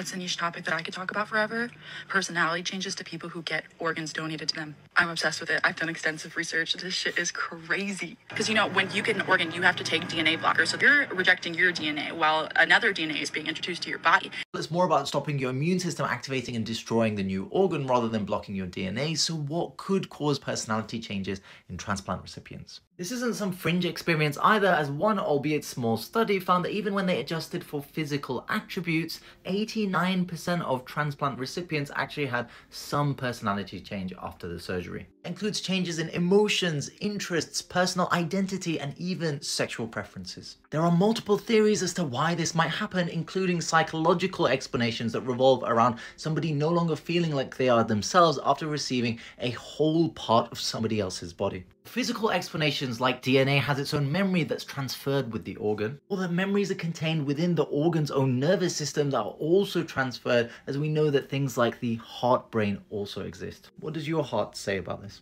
What's a niche topic that I could talk about forever? Personality changes to people who get organs donated to them. I'm obsessed with it. I've done extensive research. This shit is crazy. Because you know, when you get an organ, you have to take DNA blockers. So you're rejecting your DNA while another DNA is being introduced to your body. It's more about stopping your immune system activating and destroying the new organ rather than blocking your DNA. So, what could cause personality changes in transplant recipients? This isn't some fringe experience either, as one albeit small study found that even when they adjusted for physical attributes, 89% of transplant recipients actually had some personality change after the surgery. It includes changes in emotions, interests, personal identity, and even sexual preferences. There are multiple theories as to why this might happen, including psychological explanations that revolve around somebody no longer feeling like they are themselves after receiving a whole part of somebody else's body. Physical explanations like DNA has its own memory that's transferred with the organ, or that memories are contained within the organ's own nervous system that are also transferred, as we know that things like the heart brain also exist. What does your heart say about this?